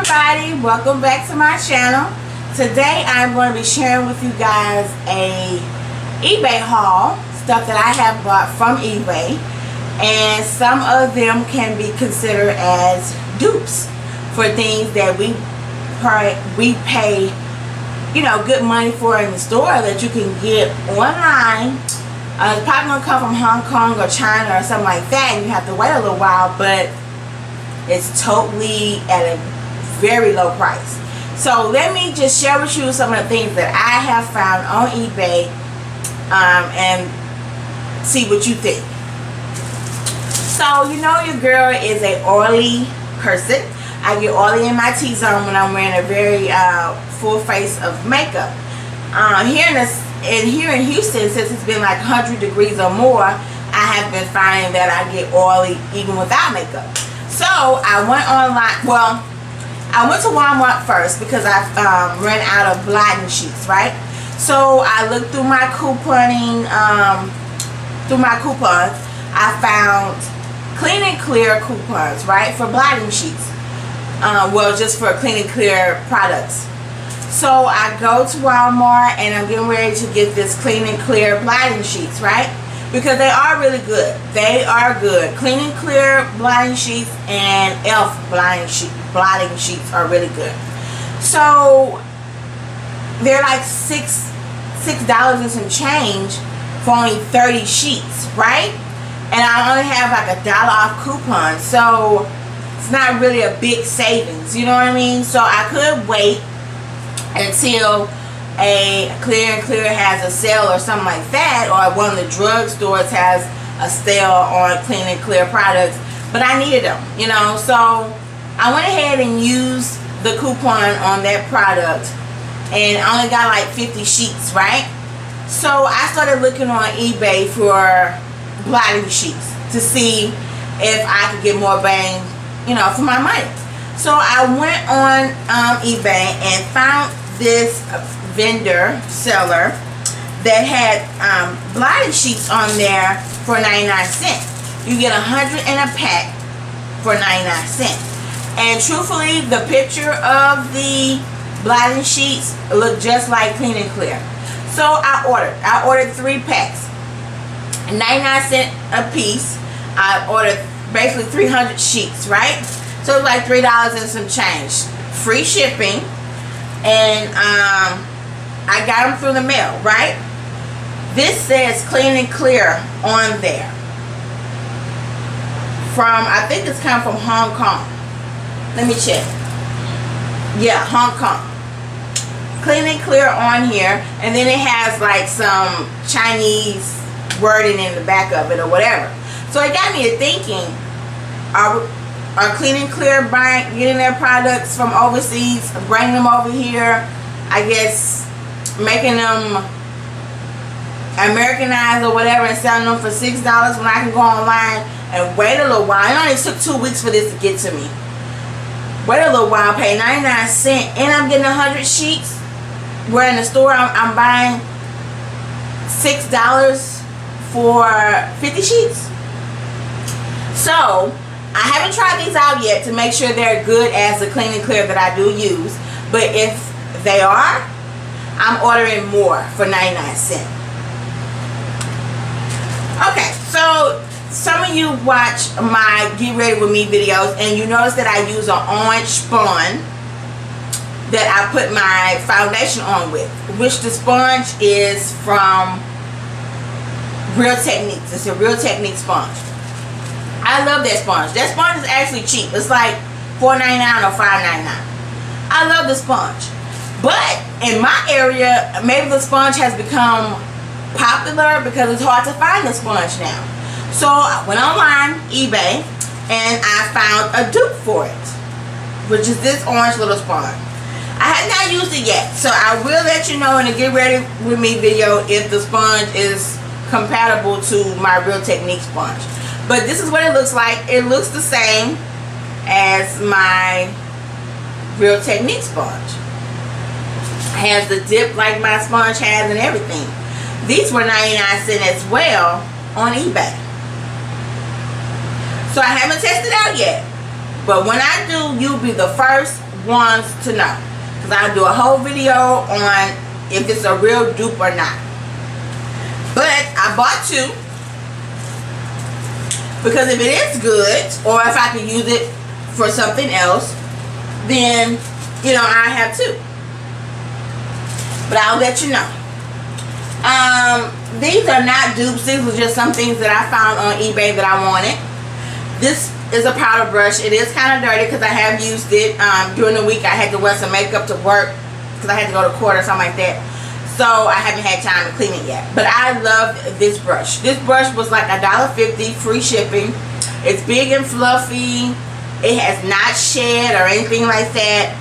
everybody. Welcome back to my channel. Today I'm going to be sharing with you guys a eBay haul stuff that I have bought from eBay and some of them can be considered as dupes for things that we we pay you know good money for in the store that you can get online. Uh, it's probably going to come from Hong Kong or China or something like that and you have to wait a little while but it's totally at a very low price. So let me just share with you some of the things that I have found on eBay um, and see what you think. So you know your girl is a oily person. I get oily in my T-zone when I'm wearing a very uh, full face of makeup. Uh, here in in here in Houston, since it's been like 100 degrees or more, I have been finding that I get oily even without makeup. So I went online. Well, I went to Walmart first because I um, ran out of blotting sheets, right? So I looked through my couponing, um, through my coupons. I found clean and clear coupons, right, for blotting sheets. Uh, well, just for clean and clear products. So I go to Walmart and I'm getting ready to get this clean and clear blotting sheets, right? Because they are really good. They are good. Clean and clear blotting sheets and e.l.f. blotting, sheet, blotting sheets are really good. So they're like six six dollars and some change for only 30 sheets, right? And I only have like a dollar off coupon. So it's not really a big savings. You know what I mean? So I could wait until a Clear and Clear has a sale or something like that, or one of the drugstores has a sale on Clean and Clear products, but I needed them, you know, so I went ahead and used the coupon on that product and I only got like 50 sheets, right? So I started looking on eBay for blotting sheets to see if I could get more bang, you know, for my money. So I went on um, eBay and found this vendor seller that had um, blotting sheets on there for 99 cents. You get a hundred in a pack for 99 cents. And truthfully, the picture of the blotting sheets look just like Clean and Clear. So I ordered. I ordered three packs. 99 cent a piece. I ordered basically 300 sheets, right? So it's like $3 and some change. Free shipping. And um, got them through the mail, right? This says clean and clear on there. From, I think it's coming from Hong Kong. Let me check. Yeah, Hong Kong. Clean and clear on here. And then it has like some Chinese wording in the back of it or whatever. So it got me thinking, are, are Clean and Clear buying, getting their products from overseas, bringing them over here? I guess making them Americanized or whatever and selling them for six dollars when I can go online and wait a little while. It only took two weeks for this to get to me. Wait a little while, pay 99 cents, and I'm getting 100 sheets. Where in the store I'm, I'm buying six dollars for 50 sheets. So I haven't tried these out yet to make sure they're good as the clean and clear that I do use. But if they are, I'm ordering more for 99 cents. Okay, so some of you watch my Get Ready With Me videos and you notice that I use an orange sponge that I put my foundation on with, which the sponge is from Real Techniques. It's a Real Technique sponge. I love that sponge. That sponge is actually cheap. It's like $4.99 or $5.99. I love the sponge. But in my area, maybe the sponge has become popular because it's hard to find the sponge now. So I went online, eBay, and I found a dupe for it, which is this orange little sponge. I have not used it yet, so I will let you know in the Get Ready With Me video if the sponge is compatible to my Real Technique sponge. But this is what it looks like. It looks the same as my Real Technique sponge has the dip like my sponge has and everything. These were 99 cents as well on eBay. So I haven't tested out yet. But when I do, you'll be the first ones to know. Because I'll do a whole video on if it's a real dupe or not. But I bought two. Because if it is good, or if I can use it for something else, then, you know, I have two. But I'll let you know. Um, these are not dupes. These are just some things that I found on eBay that I wanted. This is a powder brush. It is kind of dirty because I have used it um, during the week. I had to wear some makeup to work because I had to go to court or something like that. So I haven't had time to clean it yet. But I love this brush. This brush was like a dollar fifty, free shipping. It's big and fluffy. It has not shed or anything like that.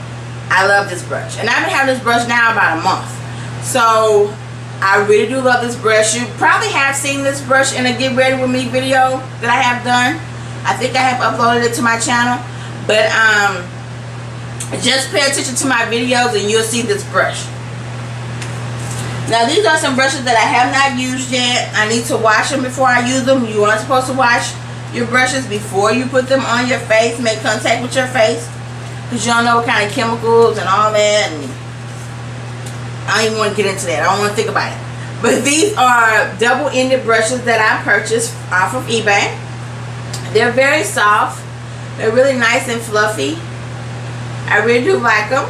I love this brush. And I've been having this brush now about a month. So I really do love this brush. You probably have seen this brush in a get ready with me video that I have done. I think I have uploaded it to my channel. But um, just pay attention to my videos and you'll see this brush. Now these are some brushes that I have not used yet. I need to wash them before I use them. You aren't supposed to wash your brushes before you put them on your face. Make contact with your face. Because you don't know what kind of chemicals and all that. And I don't even want to get into that. I don't want to think about it. But these are double-ended brushes that I purchased off of eBay. They're very soft. They're really nice and fluffy. I really do like them.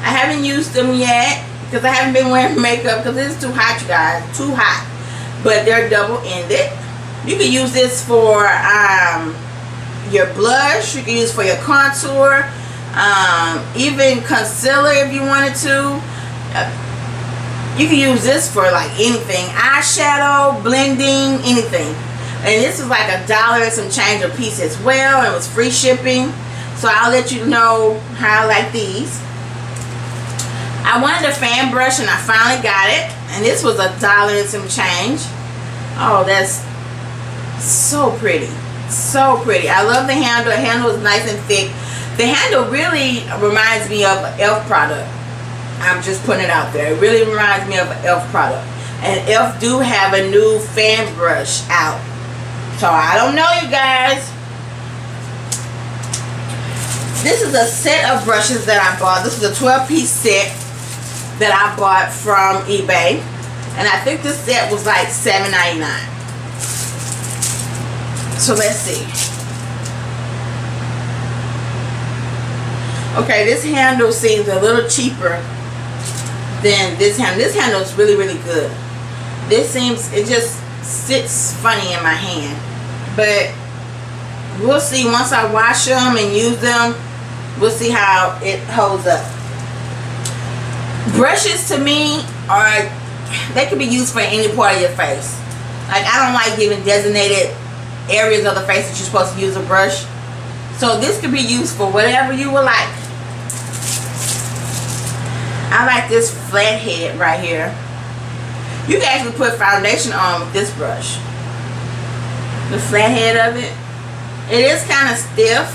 I haven't used them yet because I haven't been wearing makeup because it's too hot, you guys. Too hot. But they're double-ended. You can use this for um, your blush. You can use for your contour. Um, even concealer if you wanted to you can use this for like anything. Eyeshadow blending anything. And this is like a dollar and some change a piece as well. It was free shipping. So I'll let you know how I like these. I wanted a fan brush and I finally got it. And this was a dollar and some change. Oh that's so pretty. So pretty. I love the handle. The handle is nice and thick. The handle really reminds me of e.l.f. product I'm just putting it out there. It really reminds me of an e.l.f. product. And e.l.f. do have a new fan brush out. So I don't know you guys. This is a set of brushes that I bought. This is a 12 piece set that I bought from eBay. And I think this set was like $7.99. So let's see. Okay, this handle seems a little cheaper than this handle. This handle is really, really good. This seems, it just sits funny in my hand. But we'll see once I wash them and use them. We'll see how it holds up. Brushes to me are, they can be used for any part of your face. Like I don't like giving designated areas of the face that you're supposed to use a brush. So this could be used for whatever you would like. I like this flat head right here. You can actually put foundation on with this brush. The flat head of it. It is kind of stiff.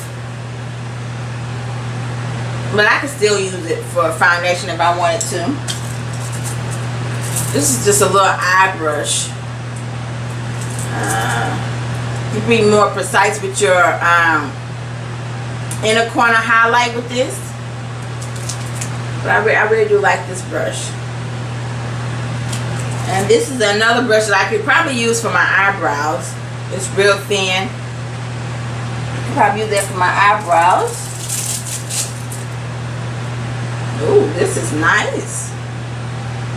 But I can still use it for foundation if I wanted to. This is just a little eye brush. Uh, you be more precise with your um, inner corner highlight with this. But I, re I really do like this brush. And this is another brush that I could probably use for my eyebrows. It's real thin. Probably use that for my eyebrows. Ooh, this is nice.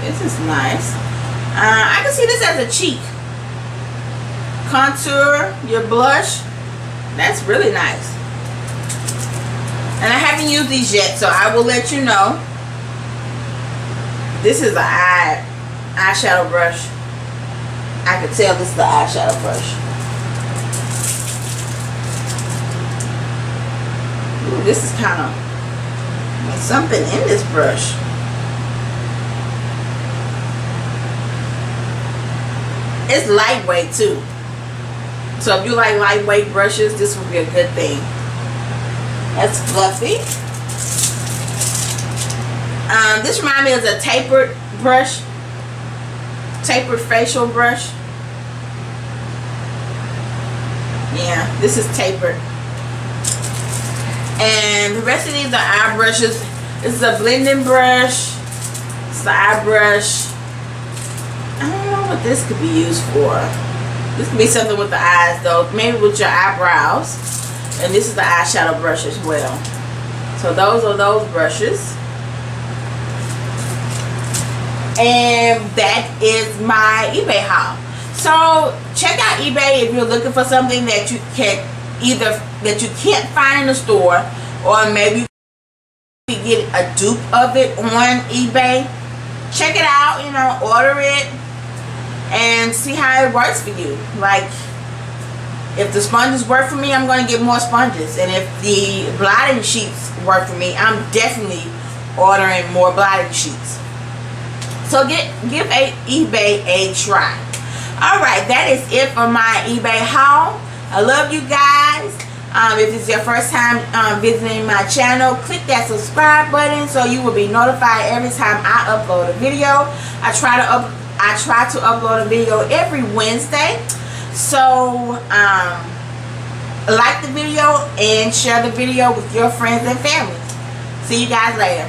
This is nice. Uh, I can see this as a cheek. Contour, your blush. That's really nice. And I haven't used these yet, so I will let you know. This is an eye eyeshadow brush. I can tell this is the eyeshadow brush. Ooh, this is kind of something in this brush. It's lightweight too. So if you like lightweight brushes, this would be a good thing. That's fluffy. Um, this reminds me of a tapered brush. Tapered facial brush. Yeah, this is tapered. And the rest of these are eye brushes. This is a blending brush. It's the eye brush. I don't know what this could be used for. This could be something with the eyes though. Maybe with your eyebrows. And this is the eyeshadow brush as well. So those are those brushes. And that is my eBay haul. So check out eBay if you're looking for something that you can either that you can't find in the store or maybe you get a dupe of it on eBay. Check it out, you know, order it and see how it works for you. Like if the sponges work for me, I'm going to get more sponges. And if the blotting sheets work for me, I'm definitely ordering more blotting sheets. So get give a eBay a try. Alright, that is it for my eBay haul. I love you guys. Um, if it's your first time um, visiting my channel, click that subscribe button so you will be notified every time I upload a video. I try to up I try to upload a video every Wednesday. So, um, like the video and share the video with your friends and family. See you guys later.